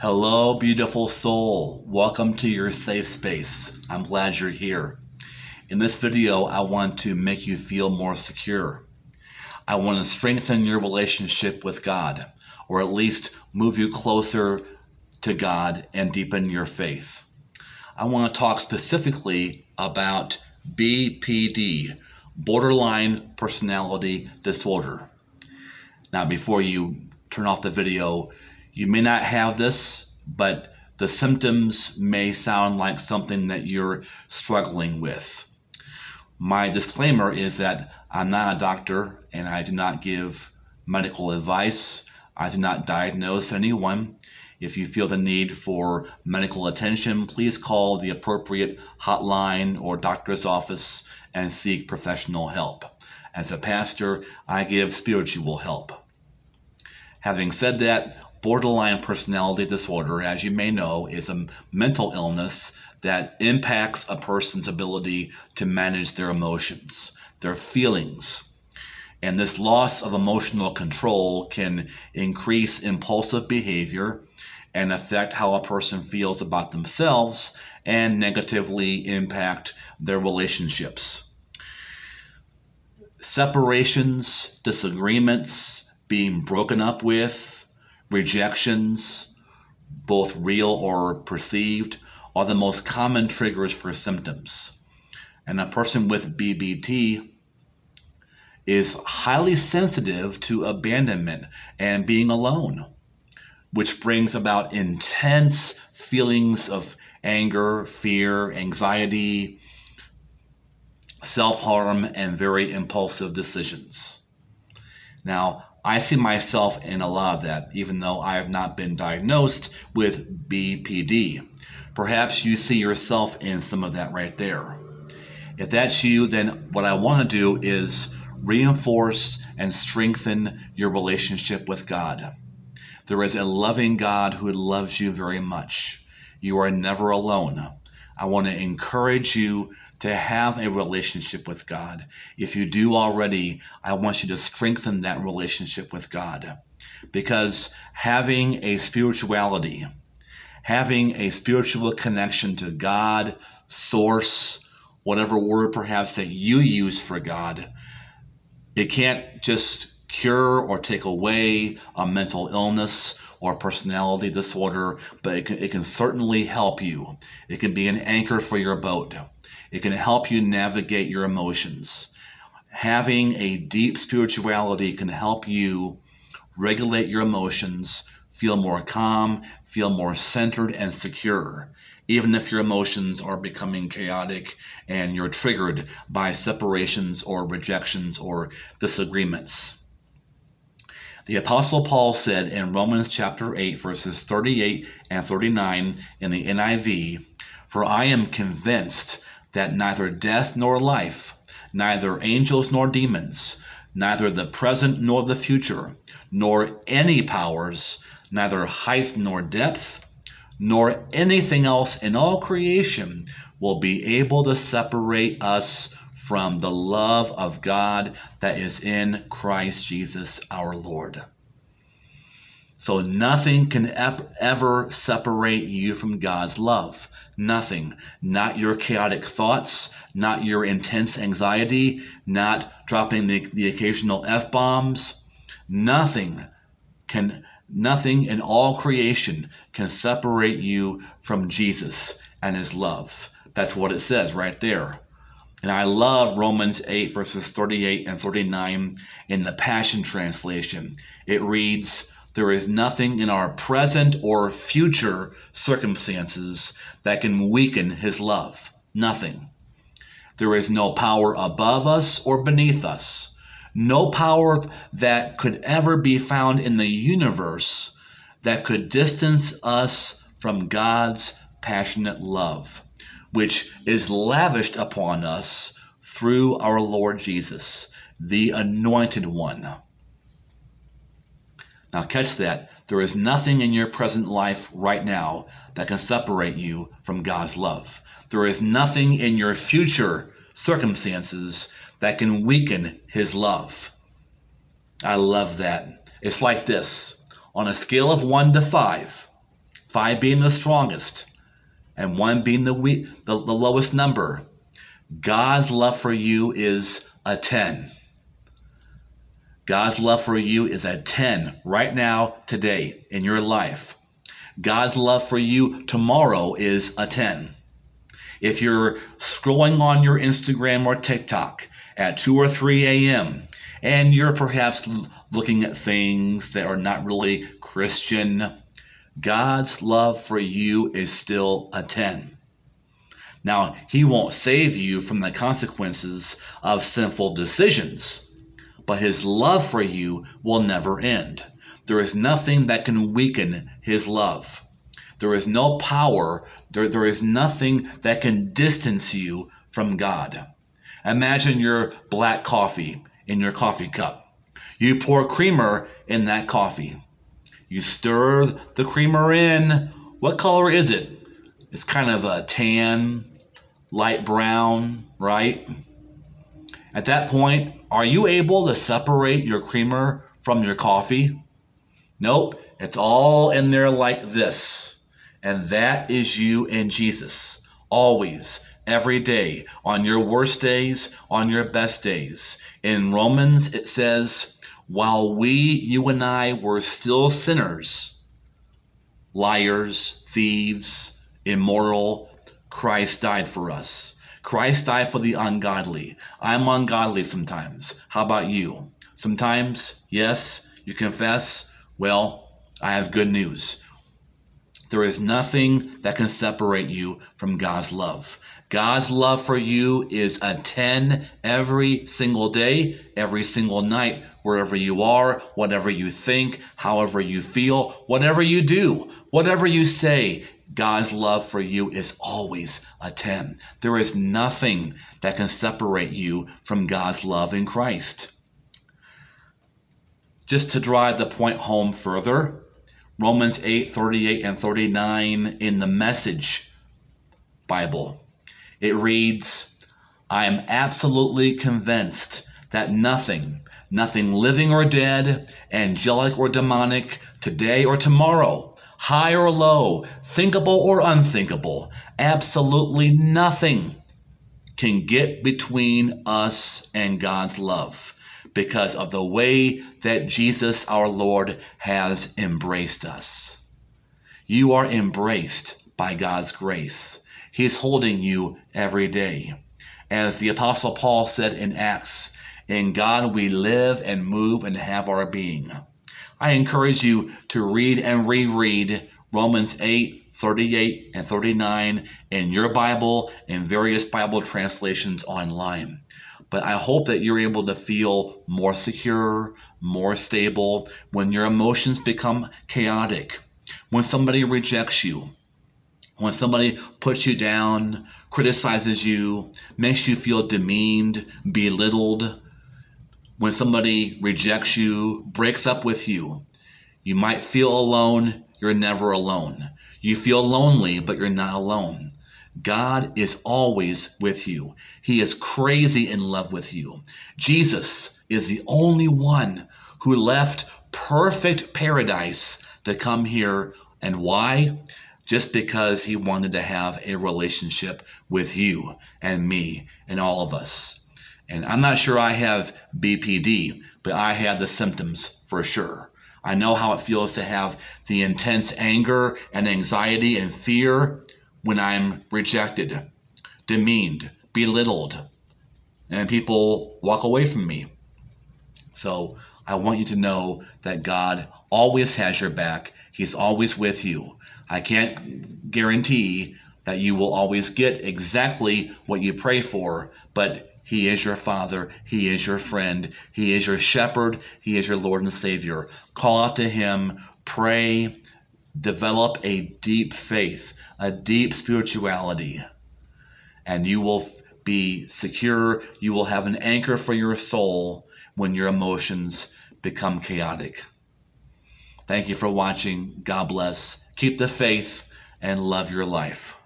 Hello, beautiful soul. Welcome to your safe space. I'm glad you're here. In this video, I want to make you feel more secure. I want to strengthen your relationship with God, or at least move you closer to God and deepen your faith. I want to talk specifically about BPD, borderline personality disorder. Now, before you turn off the video, you may not have this, but the symptoms may sound like something that you're struggling with. My disclaimer is that I'm not a doctor and I do not give medical advice. I do not diagnose anyone. If you feel the need for medical attention, please call the appropriate hotline or doctor's office and seek professional help. As a pastor, I give spiritual help. Having said that, borderline personality disorder, as you may know, is a mental illness that impacts a person's ability to manage their emotions, their feelings. And this loss of emotional control can increase impulsive behavior and affect how a person feels about themselves and negatively impact their relationships. Separations, disagreements, being broken up with, rejections, both real or perceived, are the most common triggers for symptoms. And a person with BPD is highly sensitive to abandonment and being alone, which brings about intense feelings of anger, fear, anxiety, self harm, and very impulsive decisions. Now, I see myself in a lot of that, even though I have not been diagnosed with BPD. Perhaps you see yourself in some of that right there. If that's you, then what I want to do is reinforce and strengthen your relationship with God. There is a loving God who loves you very much. You are never alone. I want to encourage you to have a relationship with God. If you do already, I want you to strengthen that relationship with God. Because having a spirituality, having a spiritual connection to God, source, whatever word perhaps that you use for God, it can't just cure or take away a mental illness or personality disorder, but it can, it can certainly help you. It can be an anchor for your boat. It can help you navigate your emotions. Having a deep spirituality can help you regulate your emotions, feel more calm, feel more centered and secure, even if your emotions are becoming chaotic and you're triggered by separations or rejections or disagreements. The Apostle Paul said in Romans chapter 8, verses 38 and 39 in the NIV, For I am convinced that neither death nor life, neither angels nor demons, neither the present nor the future, nor any powers, neither height nor depth, nor anything else in all creation will be able to separate us from the love of God that is in Christ Jesus our Lord. So nothing can ever separate you from God's love. Nothing. Not your chaotic thoughts, not your intense anxiety, not dropping the, the occasional F bombs. Nothing can, nothing in all creation can separate you from Jesus and his love. That's what it says right there. And I love Romans 8, verses 38 and 39 in the Passion Translation. It reads, There is nothing in our present or future circumstances that can weaken his love. Nothing. There is no power above us or beneath us. No power that could ever be found in the universe that could distance us from God's passionate love which is lavished upon us through our Lord Jesus, the Anointed One. Now, catch that. There is nothing in your present life right now that can separate you from God's love. There is nothing in your future circumstances that can weaken His love. I love that. It's like this on a scale of one to five five being the strongest, and one being the, weak, the, the lowest number, God's love for you is a 10. God's love for you is a 10 right now, today, in your life. God's love for you tomorrow is a 10. If you're scrolling on your Instagram or TikTok at 2 or 3 a.m., and you're perhaps looking at things that are not really Christian, God's love for you is still a 10. Now, He won't save you from the consequences of sinful decisions, but His love for you will never end. There is nothing that can weaken His love. There is no power, there, there is nothing that can distance you from God. Imagine your black coffee in your coffee cup. You pour creamer in that coffee. You stir the creamer in. What color is it? It's kind of a tan, light brown, right? At that point, are you able to separate your creamer from your coffee? Nope, it's all in there like this. And that is you and Jesus. Always, every day, on your worst days, on your best days. In Romans, it says, while we, you and I, were still sinners, liars, thieves, immoral, Christ died for us. Christ died for the ungodly. I'm ungodly sometimes. How about you? Sometimes, yes, you confess. Well, I have good news. There is nothing that can separate you from God's love. God's love for you is a 10 every single day, every single night, wherever you are, whatever you think, however you feel, whatever you do, whatever you say. God's love for you is always a 10. There is nothing that can separate you from God's love in Christ. Just to drive the point home further, Romans 8 38 and 39 in the Message Bible. It reads, I am absolutely convinced that nothing, nothing living or dead, angelic or demonic, today or tomorrow, high or low, thinkable or unthinkable, absolutely nothing can get between us and God's love because of the way that Jesus our Lord has embraced us. You are embraced by God's grace. He's holding you every day. As the Apostle Paul said in Acts, in God we live and move and have our being. I encourage you to read and reread Romans 8, 38, and 39 in your Bible and various Bible translations online. But I hope that you're able to feel more secure, more stable when your emotions become chaotic, when somebody rejects you, when somebody puts you down, criticizes you, makes you feel demeaned, belittled, when somebody rejects you, breaks up with you. You might feel alone, you're never alone. You feel lonely, but you're not alone. God is always with you. He is crazy in love with you. Jesus is the only one who left perfect paradise to come here. And why? Just because he wanted to have a relationship with you and me and all of us. And I'm not sure I have BPD, but I have the symptoms for sure. I know how it feels to have the intense anger and anxiety and fear when I'm rejected, demeaned, belittled, and people walk away from me. So I want you to know that God always has your back. He's always with you. I can't guarantee that you will always get exactly what you pray for, but he is your father. He is your friend. He is your shepherd. He is your Lord and Savior. Call out to him, pray, develop a deep faith, a deep spirituality, and you will be secure. You will have an anchor for your soul when your emotions become chaotic. Thank you for watching. God bless. Keep the faith and love your life.